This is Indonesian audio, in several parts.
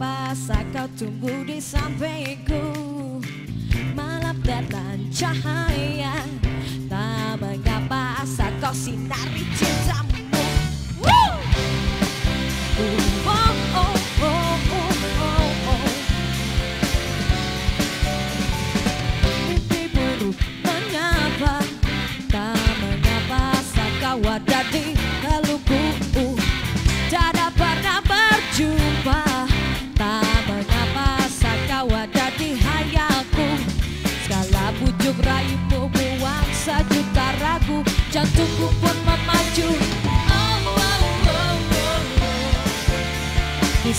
Saat kau tumbuh di sampingku? Malam dan cahaya. Tak mengapa saat kau sinari cintamu Woo! Di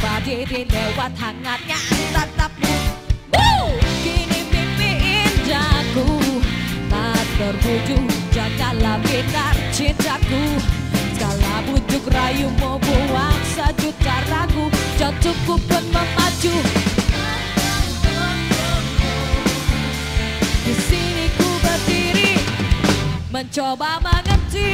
Menyapa diri lewat hangatnya tatapmu! Kini mimpi indahku Tak terwujud Jagalah binar cintaku. Segala bujuk rayumu buang sejuta ragu. Jantungku pun memacu Di sini ku berdiri Mencoba mengerti